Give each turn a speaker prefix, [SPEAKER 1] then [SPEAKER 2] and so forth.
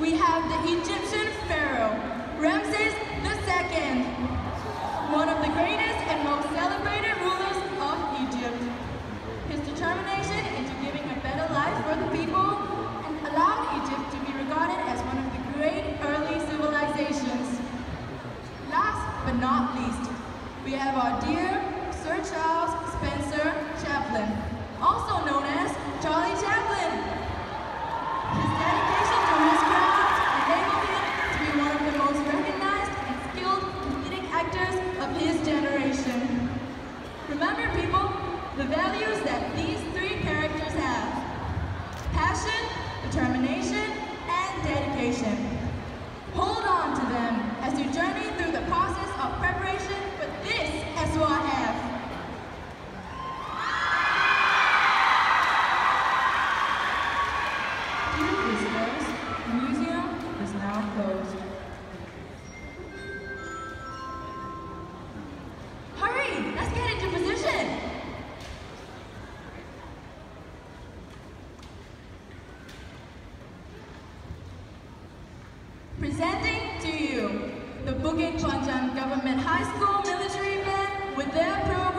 [SPEAKER 1] we have the Egyptian pharaoh, Ramses II, one of the greatest and most celebrated rulers of Egypt. His determination into giving a better life for the people and allowed Egypt to be regarded as one of the great early civilizations. Last but not least, we have our dear Sir Charles Spencer Chaplin, also known as Charlie Chaplin. His dedication to his craft enabled him to be one of the most recognized and skilled comedic actors of his generation. Remember, people, the values that these three characters have. Passion, determination, and dedication. Hold on to them as you journey through the process of preparation for this SYF. Dear visitors, the museum is now closed. Hurry! Let's get into position! Presenting to you the Bukit Panjang Government High School Military Band with their program.